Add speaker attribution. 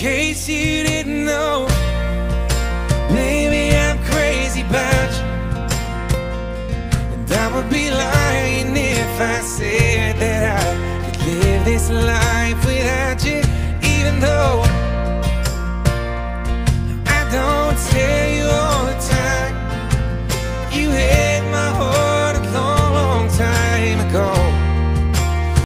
Speaker 1: case you didn't know, maybe I'm crazy about you. And I would be lying if I said that I could live this life without you, even though I don't tell you all the time. You